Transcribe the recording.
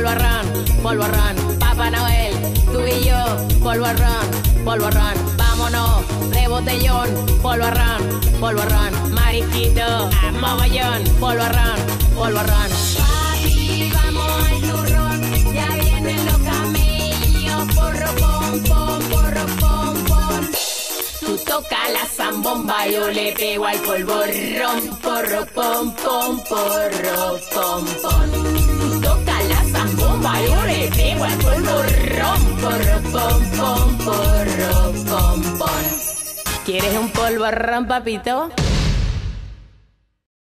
polvo y ron, polvo ron, polvo ron. Papá Noel, tú y yo, polvo ron, polvo ron. Vámonos de botellón, polvo ron, polvo ron. Marisquito, a mogollón, polvo ron, polvo ron. Papi, vamos al turrón, ya vienen los camellos, porro, pom, pom, porro, pom, pom. Tú toca la zambomba, yo le pego al polvorrón, porro, pom, pom, porro, pom, pom. ¿Quieres un polvorrón, papito?